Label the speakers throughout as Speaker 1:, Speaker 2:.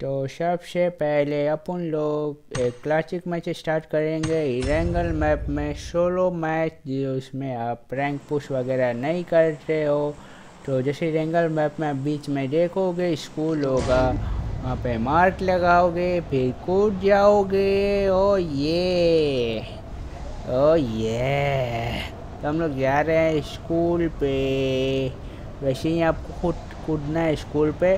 Speaker 1: तो सबसे पहले अपन लोग एक क्लासिक मैच स्टार्ट करेंगे। इरेंगल मैप में सोलो मैच जो उसमें आप रैंक पुश वगैरह नहीं करते हो तो जैसे इरेंगल मैप में बीच में देखोगे स्कूल होगा, वहाँ पे मार्क लगाओगे, फिर कूद जाओगे। ओ ये ओ ये। तो हम लोग जा रहे हैं स्कूल पे। वैसे ही आपको खुद कूदना है स्कूल पे।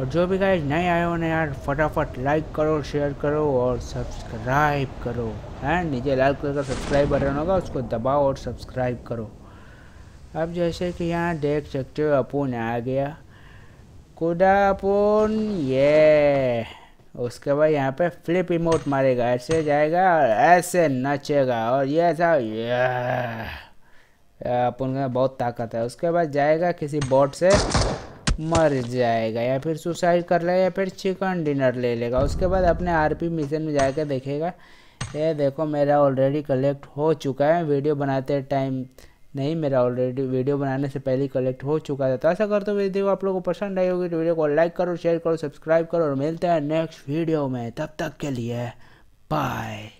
Speaker 1: और जो भी गाइस नए आए हो ना यार, फटाफट लाइक करो शेयर करो और सब्सक्राइब करो। है नीचे लाल कलर का सब्सक्राइब बटन होगा, उसको दबाओ और सब्सक्राइब करो। अब जैसे कि यहाँ देख सकते हो, अपून आ गया। कुदा अपुन? ये उसके बाद यहाँ पे फ्लिप इमोट मारेगा, ऐसे जाएगा और ऐसे नचेगा और ये ऐसा ये अपन का बहुत ताकत है। उसके बाद जाएगा किसी बोट से। मर जाएगा, या फिर सुसाइड कर लेगा, या फिर चिकन डिनर ले लेगा। उसके बाद अपने आरपी मिशन में जाकर देखेगा, ये देखो, मेरा ऑलरेडी कलेक्ट हो चुका है वीडियो बनाते टाइम नहीं, मेरा ऑलरेडी वीडियो बनाने से पहले कलेक्ट हो चुका था। तो ऐसा करते हुए वीडियो आप लोगों को पसंद आई होगी तो वीडियो को लाइक करो शेयर करो सब्सक्राइब करो, और मिलते हैं नेक्स्ट वीडियो में। तब तक के लिए बाय